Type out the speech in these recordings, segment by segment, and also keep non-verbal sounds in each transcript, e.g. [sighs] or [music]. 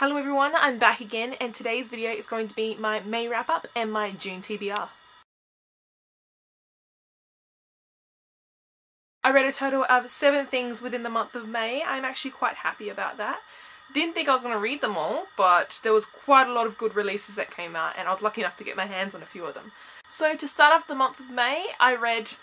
Hello everyone, I'm back again and today's video is going to be my May wrap up and my June TBR. I read a total of seven things within the month of May. I'm actually quite happy about that. Didn't think I was going to read them all, but there was quite a lot of good releases that came out and I was lucky enough to get my hands on a few of them. So to start off the month of May, I read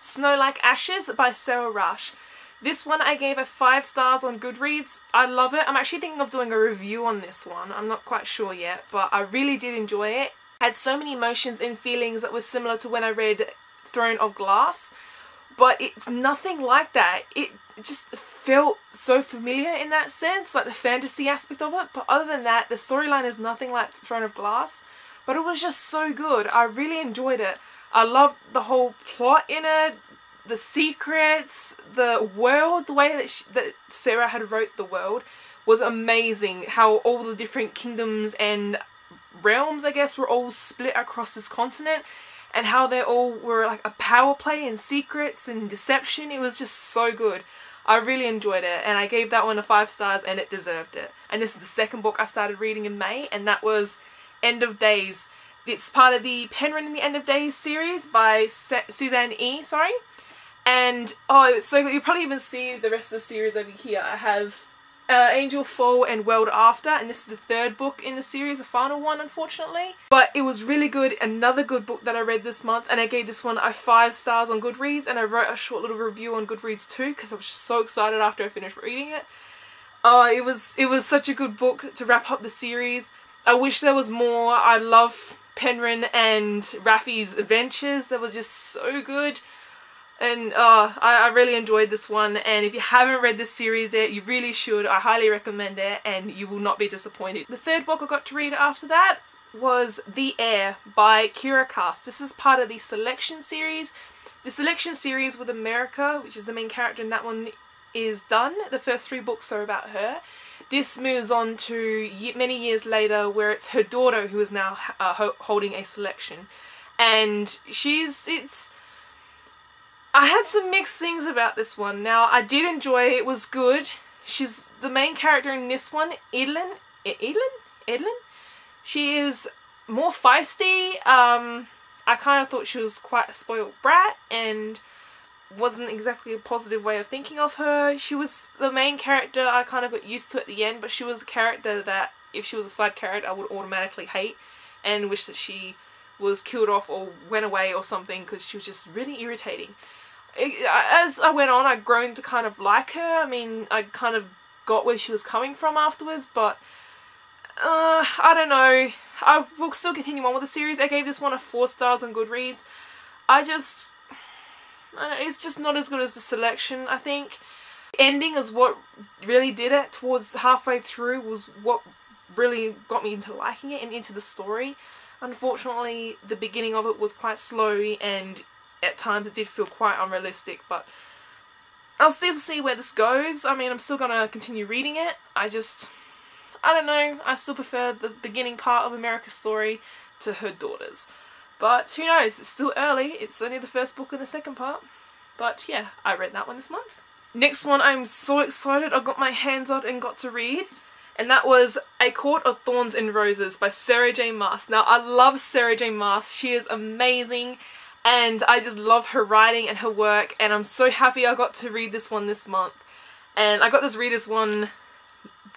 Snow Like Ashes by Sara Raasch. This one I gave a 5 stars on Goodreads. I love it. I'm actually thinking of doing a review on this one. I'm not quite sure yet, but I really did enjoy it. I had so many emotions and feelings that were similar to when I read Throne of Glass, but it's nothing like that. It just felt so familiar in that sense, like the fantasy aspect of it, but other than that, the storyline is nothing like Throne of Glass, but it was just so good. I really enjoyed it. I loved the whole plot in it, the secrets, the world, the way that, she, that Sara had wrote the world was amazing. How all the different kingdoms and realms, I guess, were all split across this continent and how they all were like a power play and secrets and deception. It was just so good. I really enjoyed it and I gave that one a five stars and it deserved it. And this is the second book I started reading in May and that was End of Days. It's part of the Penryn in the End of Days series by Suzanne E. Sorry. And, oh, so you probably even see the rest of the series over here. I have uh, Angelfall and World After, and this is the third book in the series, the final one, unfortunately. But it was really good. Another good book that I read this month, and I gave this one a five stars on Goodreads, and I wrote a short little review on Goodreads too, because I was just so excited after I finished reading it. Uh, it was it was such a good book to wrap up the series. I wish there was more. I love Penryn and Raffe's adventures. That was just so good. And uh, I, I, really enjoyed this one and if you haven't read this series yet, you really should. I highly recommend it and you will not be disappointed. The third book I got to read after that was The Heir by Kiera Cass. This is part of the Selection series. The Selection series with America, which is the main character in that one, is done. The first three books are about her. This moves on to many years later where it's her daughter who is now uh, ho holding a selection. And she's, it's I had some mixed things about this one. Now, I did enjoy it. It was good. She's the main character in this one, Eadlyn. Eadlyn? Eadlyn? She is more feisty. Um, I kind of thought she was quite a spoiled brat and wasn't exactly a positive way of thinking of her. She was the main character I kind of got used to at the end, but she was a character that if she was a side character I would automatically hate and wish that she was killed off or went away or something because she was just really irritating as I went on, I'd grown to kind of like her. I mean, I kind of got where she was coming from afterwards, but uh, I don't know. I will still continue on with the series. I gave this one a 4 stars on Goodreads. I just... I it's just not as good as the selection, I think. Ending is what really did it. Towards halfway through was what really got me into liking it and into the story. Unfortunately, the beginning of it was quite slow and at times it did feel quite unrealistic but I'll still see where this goes. I mean I'm still gonna continue reading it. I just I don't know. I still prefer the beginning part of America's story to her daughters. But who knows, it's still early. It's only the first book in the second part. But yeah, I read that one this month. Next one I'm so excited I got my hands on and got to read. And that was A Court of Thorns and Roses by Sarah J Maas. Now I love Sarah J Maas. She is amazing and I just love her writing and her work and I'm so happy I got to read this one this month. And I got this readers one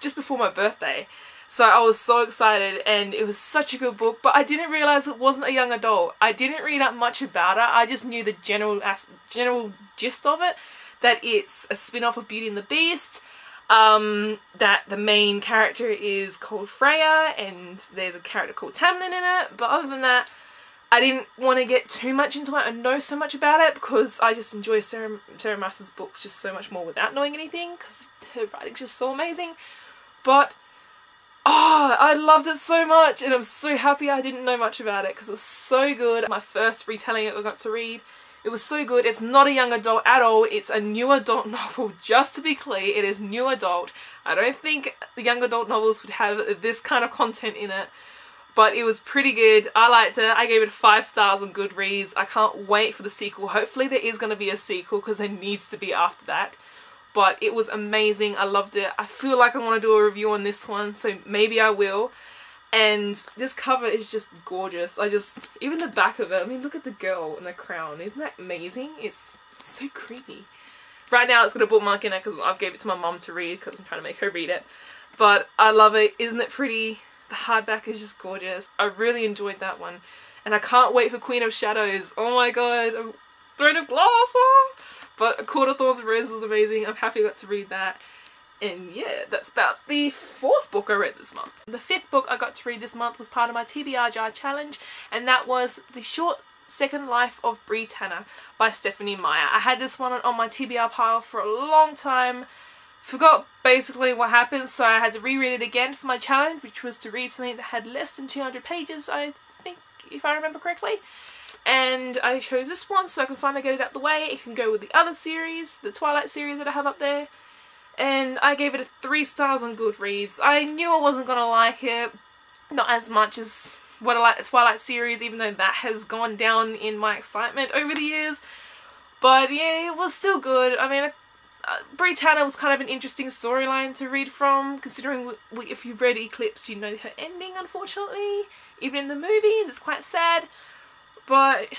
just before my birthday. So I was so excited and it was such a good book but I didn't realize it wasn't a young adult. I didn't read up much about it. I just knew the general general gist of it that it's a spin-off of Beauty and the Beast um, that the main character is called Freya and there's a character called Tamlin in it. But other than that I didn't want to get too much into it and know so much about it because I just enjoy Sarah, Sarah Maas's books just so much more without knowing anything because her writing's just so amazing. But, oh, I loved it so much and I'm so happy I didn't know much about it because it was so good. My first retelling that I got to read. It was so good. It's not a young adult at all. It's a new adult [laughs] novel. Just to be clear, it is new adult. I don't think the young adult novels would have this kind of content in it but it was pretty good. I liked it. I gave it 5 stars on Goodreads. I can't wait for the sequel. Hopefully there is going to be a sequel because there needs to be after that. but it was amazing. I loved it. I feel like I want to do a review on this one, so maybe I will. And this cover is just gorgeous. I just, even the back of it, I mean, look at the girl in the crown. Isn't that amazing? It's so creepy. Right now it's got a bookmark in it because I've gave it to my mom to read because I'm trying to make her read it. But I love it. Isn't it pretty? The hardback is just gorgeous. I really enjoyed that one. And I can't wait for Queen of Shadows. Oh my god. Throne of Glass. Oh. But A Court of Thorns and Roses was amazing. I'm happy I got to read that. And yeah, that's about the fourth book I read this month. The fifth book I got to read this month was part of my TBR Jar challenge and that was The Short Second Life of Bree Tanner by Stephenie Meyer. I had this one on my TBR pile for a long time. Forgot basically what happened so I had to reread it again for my challenge which was to read something that had less than 200 pages I think if I remember correctly. And I chose this one so I can finally get it out the way. It can go with the other series, the Twilight series that I have up there and I gave it a 3 stars on Goodreads. I knew I wasn't going to like it, not as much as what I like the Twilight series, even though that has gone down in my excitement over the years. But yeah, it was still good. I mean, uh, Tanner was kind of an interesting storyline to read from, considering if you've read Eclipse, you know her ending, unfortunately. Even in the movies, it's quite sad. But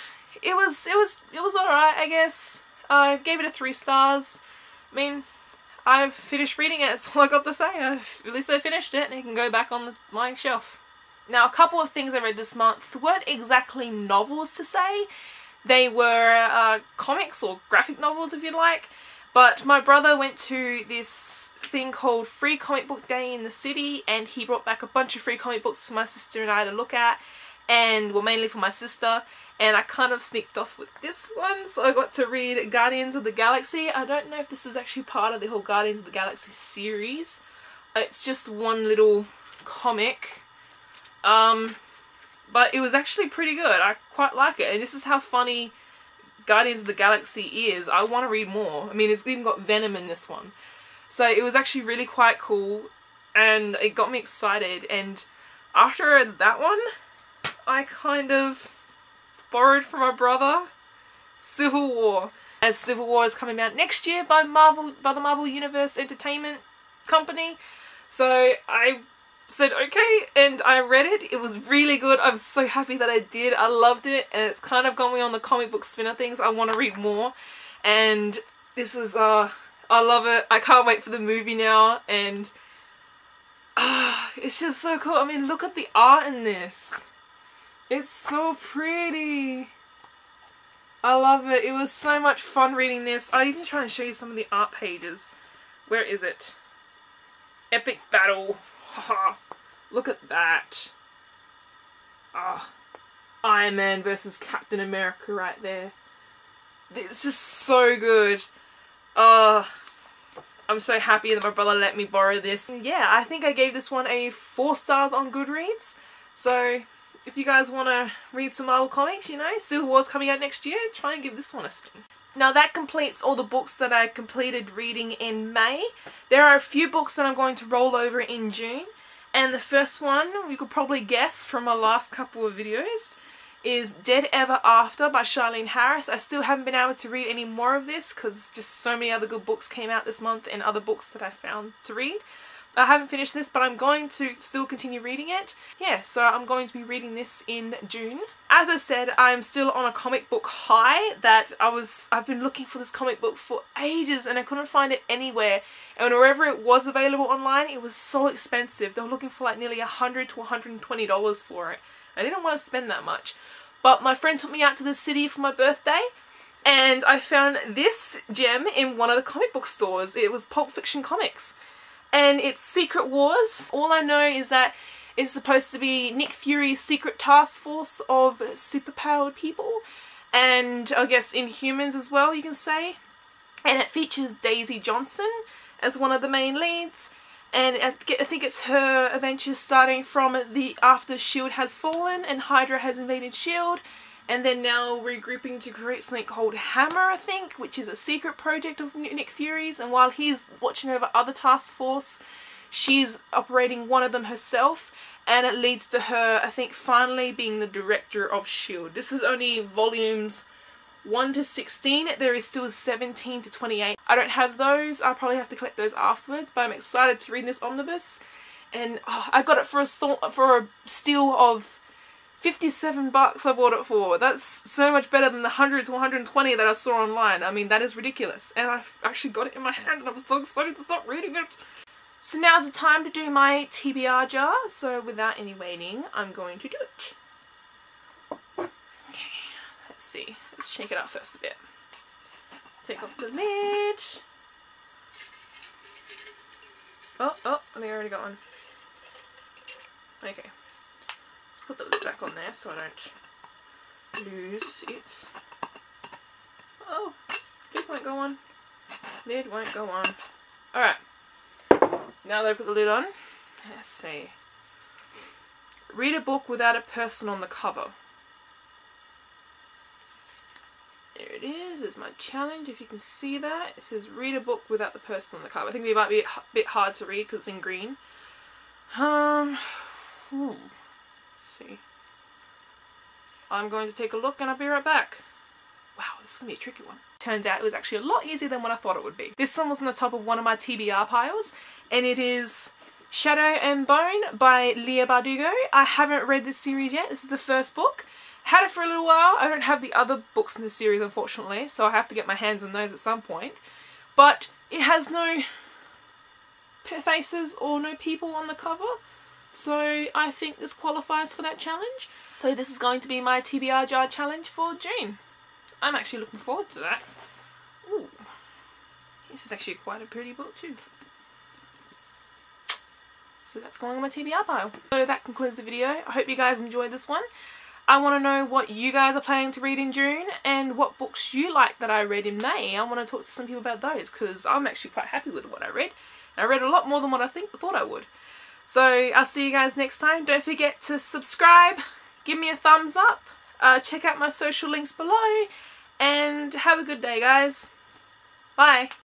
it was, it was, it was alright, I guess. I gave it a 3 stars. I mean, I've finished reading it, [laughs] that's all I got to say. I've, at least I finished it and it can go back on the, my shelf. Now a couple of things I read this month weren't exactly novels to say. They were uh, comics or graphic novels if you like. But my brother went to this thing called Free Comic Book Day in the city and he brought back a bunch of free comic books for my sister and I to look at and well mainly for my sister and I kind of sneaked off with this one so I got to read Guardians of the Galaxy. I don't know if this is actually part of the whole Guardians of the Galaxy series. It's just one little comic um, but it was actually pretty good. I quite like it and this is how funny Guardians of the Galaxy is. I want to read more. I mean it's even got Venom in this one. So it was actually really quite cool and it got me excited and after that one I kind of borrowed from my brother Civil War. As Civil War is coming out next year by Marvel by the Marvel Universe Entertainment Company. So I said okay and I read it. It was really good. I'm so happy that I did. I loved it and it's kind of got me on the comic book spinner things. I want to read more and this is uh I love it. I can't wait for the movie now and uh, [sighs] it's just so cool. I mean look at the art in this. It's so pretty. I love it. It was so much fun reading this. I'll even try and show you some of the art pages. Where is it? Epic battle. [laughs] Look at that. Ah. Oh, Iron Man versus Captain America right there. This is so good. Oh, I'm so happy that my brother let me borrow this. Yeah, I think I gave this one a 4 stars on Goodreads. So if you guys want to read some Marvel comics, you know, Civil War's coming out next year, try and give this one a spin. Now that completes all the books that I completed reading in May. There are a few books that I'm going to roll over in June. And the first one, you could probably guess from my last couple of videos, is Dead Ever After by Charlaine Harris. I still haven't been able to read any more of this because just so many other good books came out this month and other books that I found to read. I haven't finished this but I'm going to still continue reading it. Yeah, so I'm going to be reading this in June. As I said, I'm still on a comic book high that I was, I've been looking for this comic book for ages and I couldn't find it anywhere. And wherever it was available online, it was so expensive. They were looking for like nearly 100 to $120 for it. I didn't want to spend that much. But my friend took me out to the city for my birthday and I found this gem in one of the comic book stores. It was Pulp Fiction Comics and it's Secret Wars. All I know is that it's supposed to be Nick Fury's secret task force of superpowered people and I guess Inhumans as well you can say and it features Daisy Johnson as one of the main leads and I think it's her adventures starting from the after S.H.I.E.L.D. has fallen and Hydra has invaded S.H.I.E.L.D and then now regrouping to create something called Hammer, I think, which is a secret project of Nick Fury's. And while he's watching over other task force, she's operating one of them herself. And it leads to her, I think, finally being the director of S.H.I.E.L.D. This is only volumes 1 to 16 there is still 17 to 28 I don't have those I'll probably have to collect those afterwards but I'm excited to read this omnibus and oh, I got it for a for a steal of 57 bucks I bought it for. That's so much better than the 100 to 120 that I saw online. I mean, that is ridiculous. And I've actually got it in my hand and I'm so excited to start reading it. So now's the time to do my TBR jar. So without any waiting, I'm going to do it. Okay, let's see. Let's shake it up first a bit. Take off the lid. Oh, oh, I think I already got one. Okay put the lid back on there so I don't lose it. Oh, lid won't go on. Lid won't go on. Alright, now that I've put the lid on, let's see. Read a book without a person on the cover. There it is, there's my challenge, if you can see that. It says read a book without the person on the cover. I think it might be a bit hard to read because it's in green. Um, [sighs] hmm see. I'm going to take a look and I'll be right back. Wow, this is to be a tricky one. Turns out it was actually a lot easier than what I thought it would be. This one was on the top of one of my TBR piles and it is Shadow and Bone by Leigh Bardugo. I haven't read this series yet. This is the first book. Had it for a little while. I don't have the other books in the series unfortunately so I have to get my hands on those at some point. But it has no faces or no people on the cover so I think this qualifies for that challenge. So this is going to be my TBR jar challenge for June. I'm actually looking forward to that. Ooh, this is actually quite a pretty book too. So that's going on my TBR pile. So that concludes the video. I hope you guys enjoyed this one. I want to know what you guys are planning to read in June and what books you like that I read in May. I want to talk to some people about those because I'm actually quite happy with what I read. I read a lot more than what I think thought I would. So I'll see you guys next time. Don't forget to subscribe, give me a thumbs up, uh, check out my social links below, and have a good day guys. Bye.